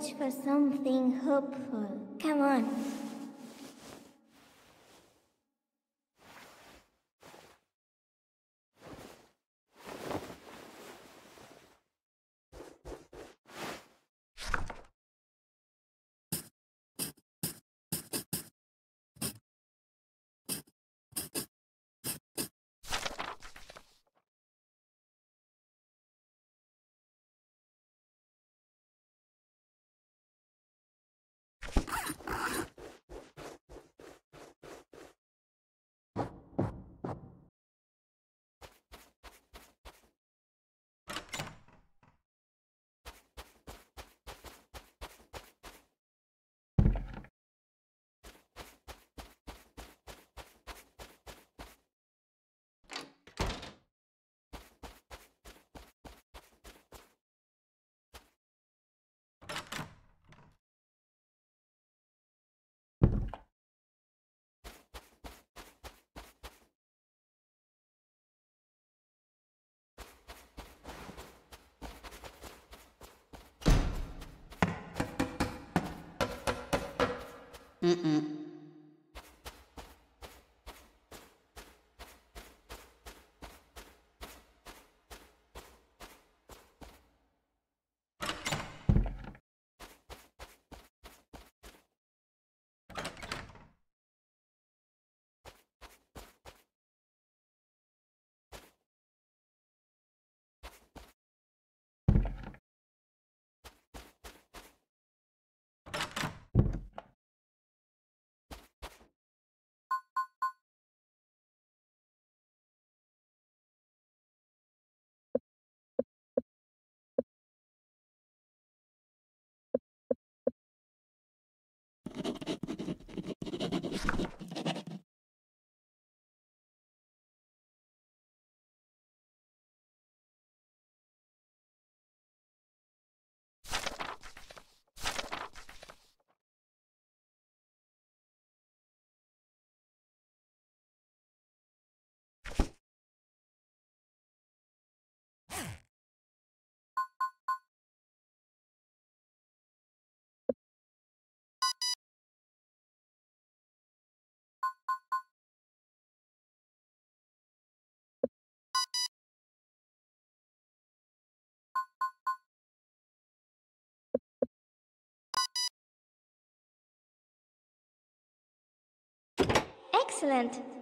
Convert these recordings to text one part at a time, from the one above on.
search for something hopeful. Come on. Mm-mm. Excellent. Do what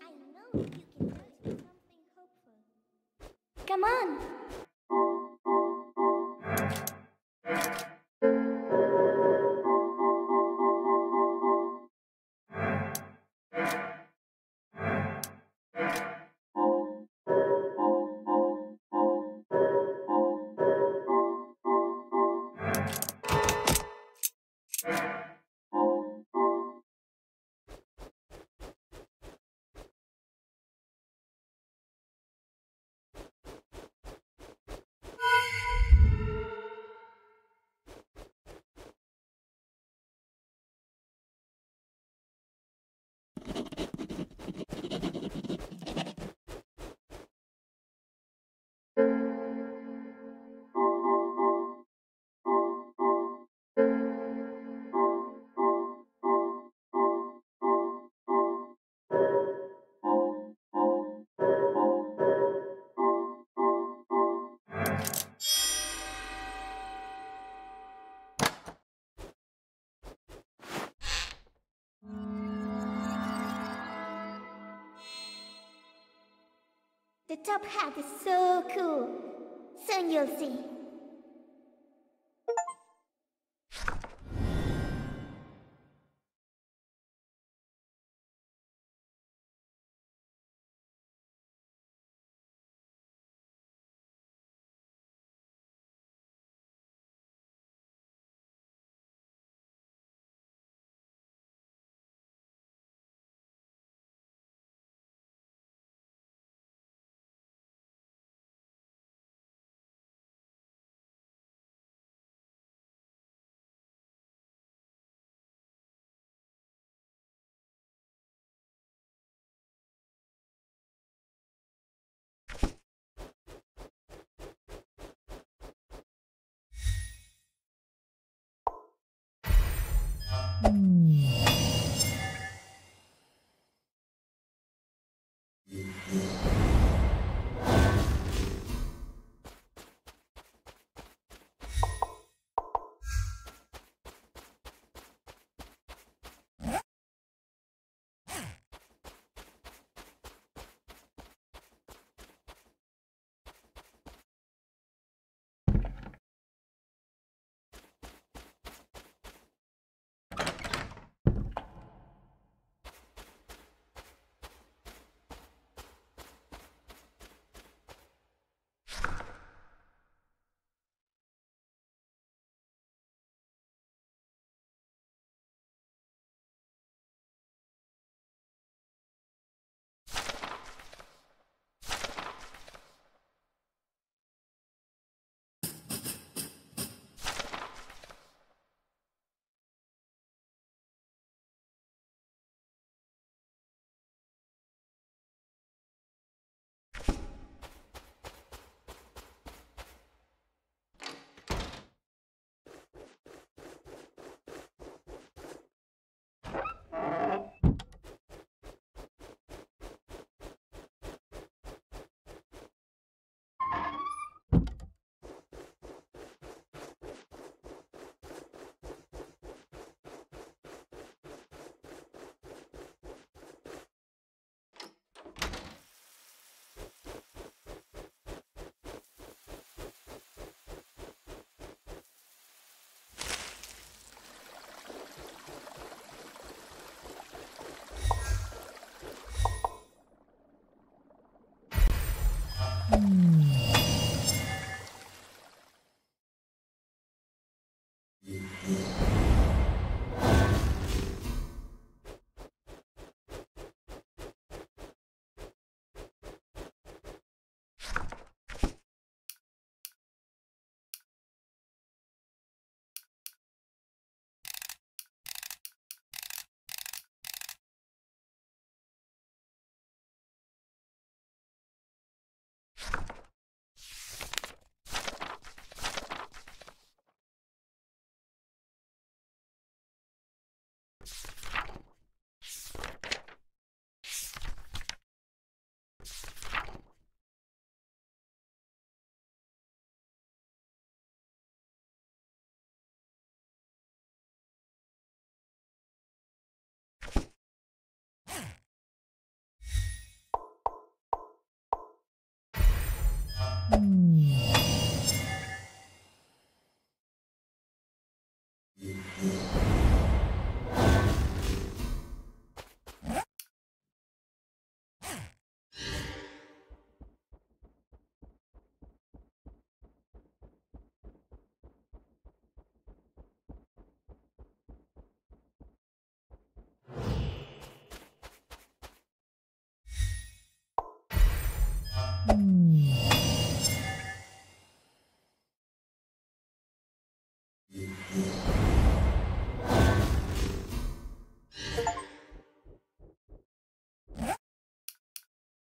I know you can tell something hopeful. Come on! Top hat is so cool. Soon you'll see.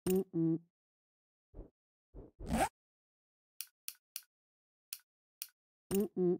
Mm-mm. Mm-mm.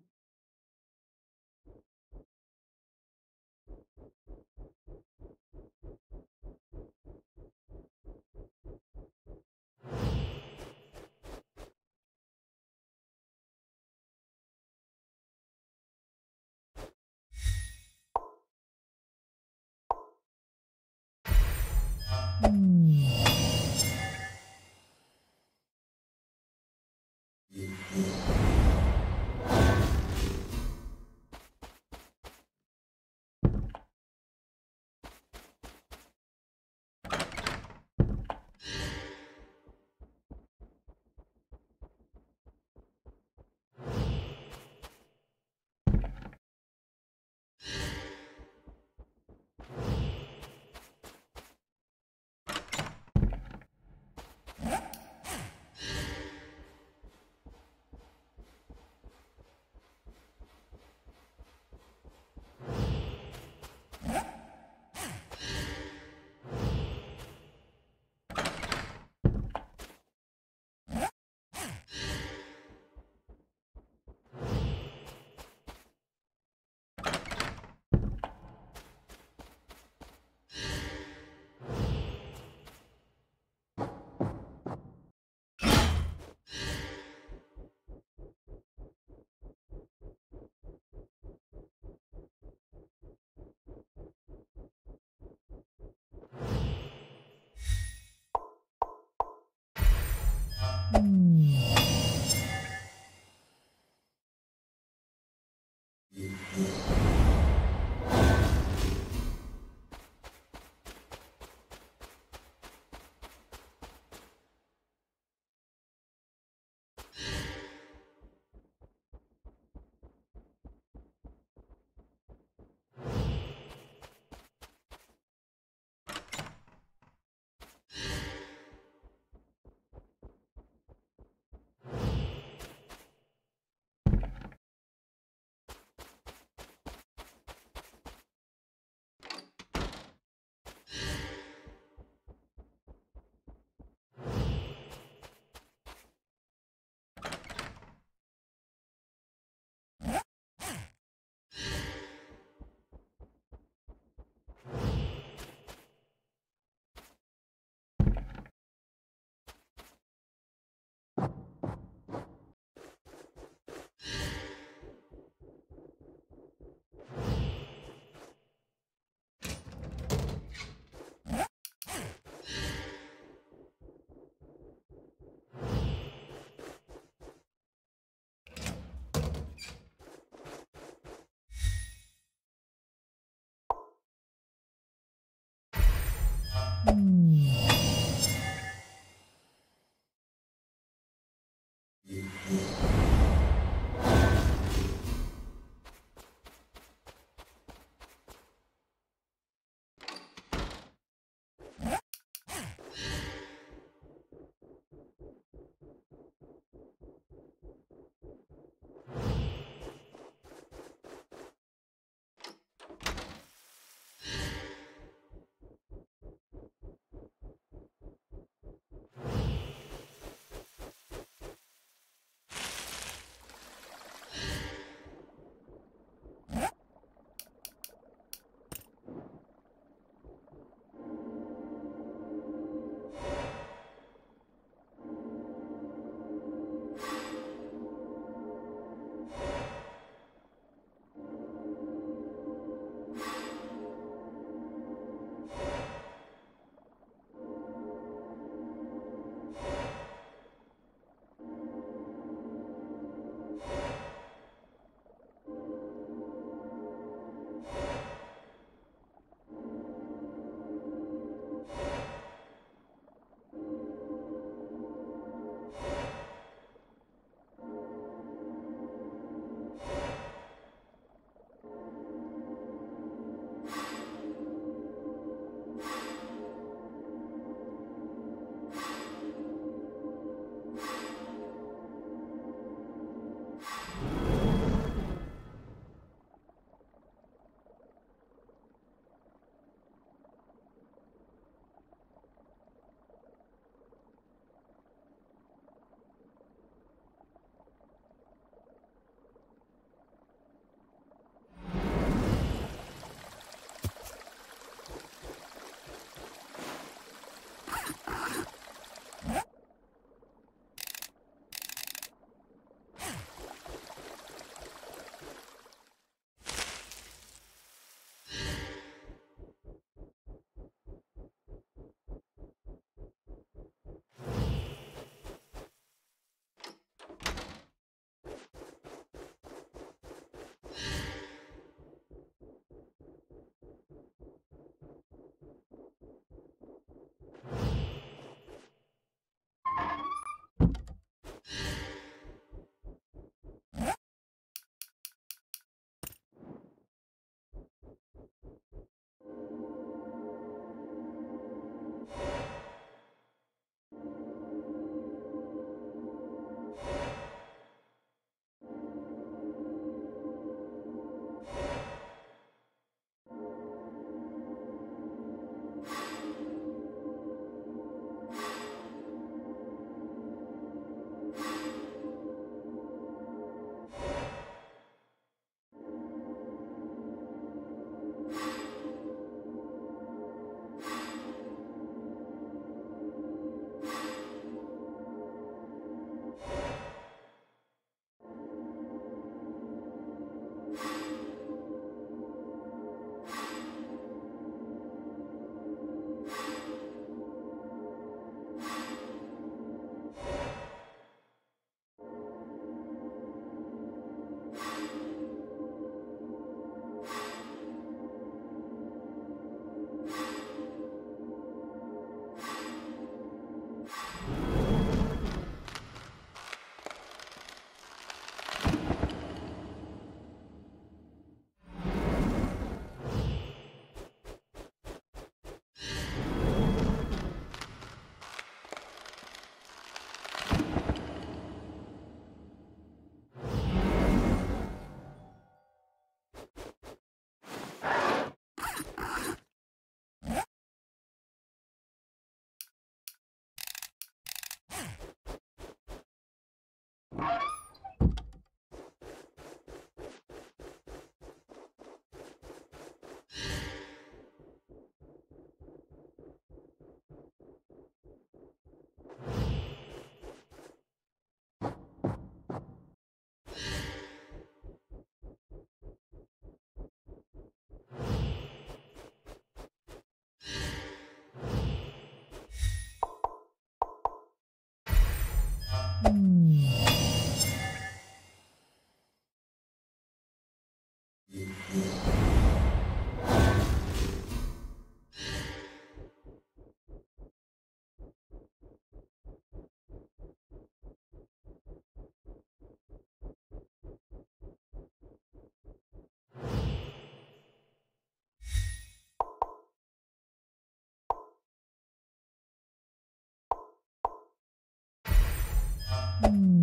Mm-mm.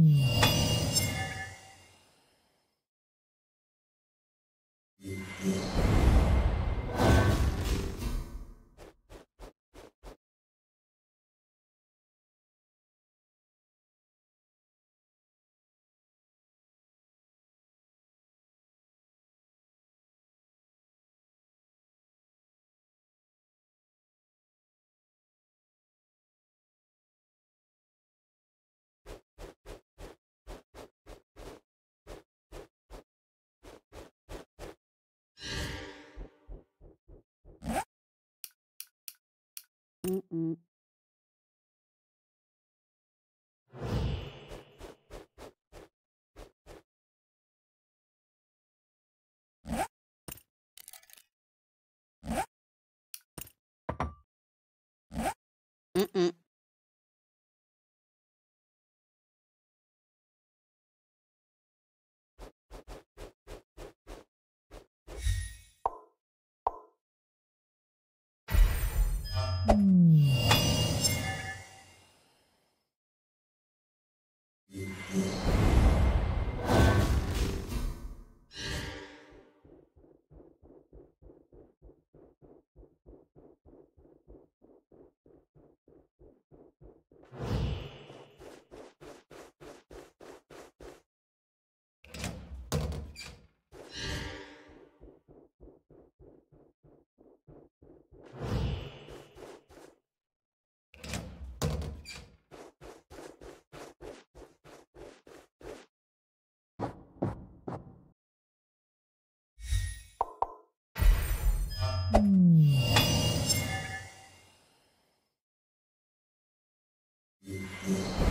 Mm-mm. Yeah.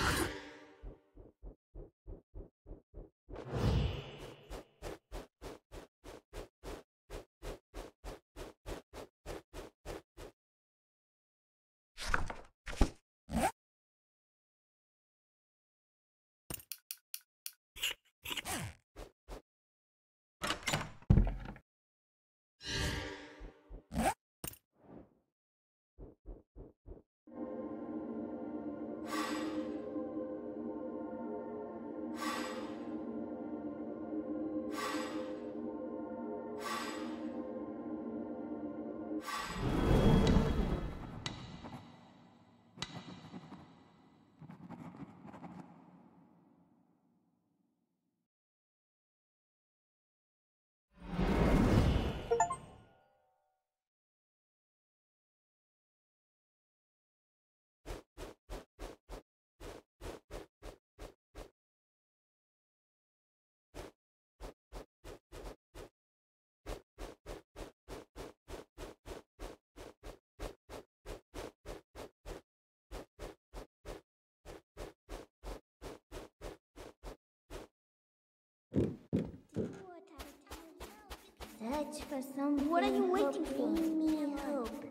for something. What are you waiting for? Me hope.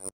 you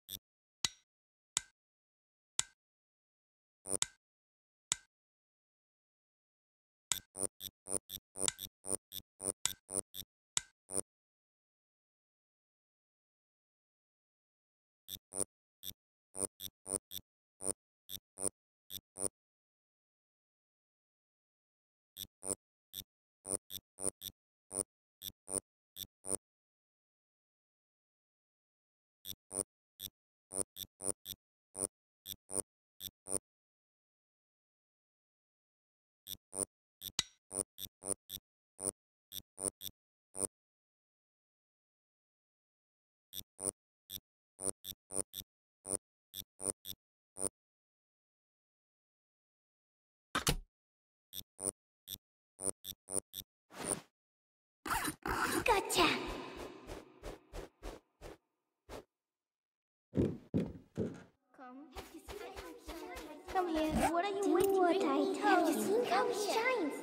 Gotcha! Come. Here. What are you Do waiting what for? I tell Have you seen how he shines?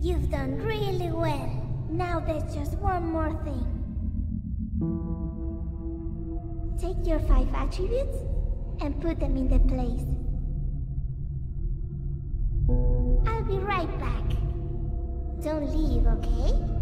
You've done really well. Now there's just one more thing. Take your five attributes and put them in the place. I'll be right back. Don't leave, okay?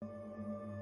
何?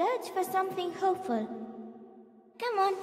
Search for something hopeful. Come on.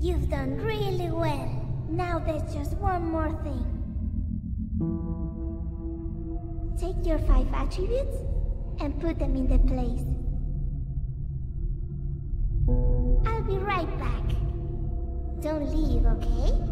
You've done really well. Now there's just one more thing. Take your five attributes and put them in the place. I'll be right back. Don't leave, okay?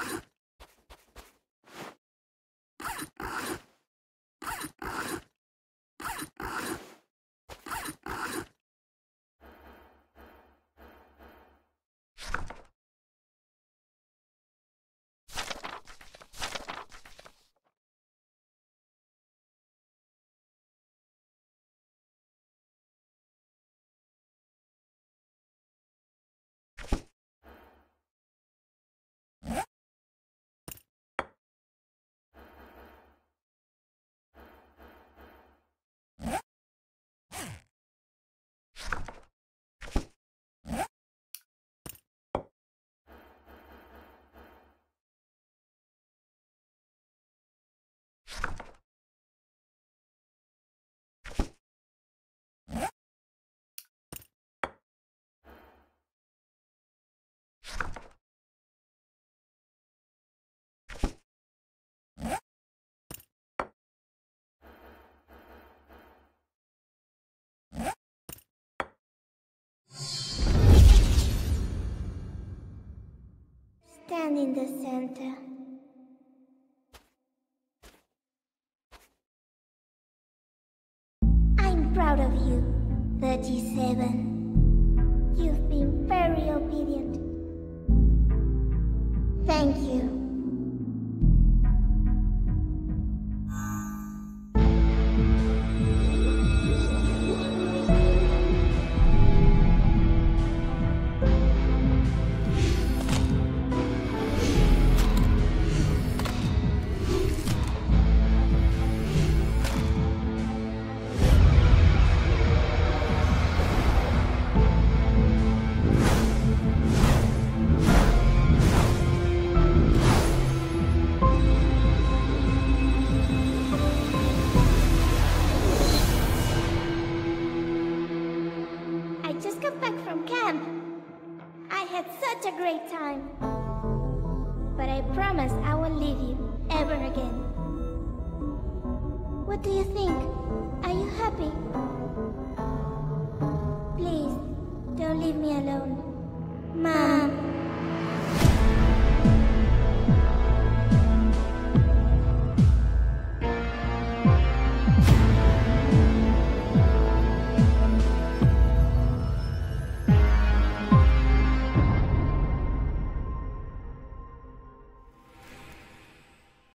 in the center. I'm proud of you, 37. You've been very obedient. Thank you.